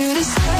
want you to.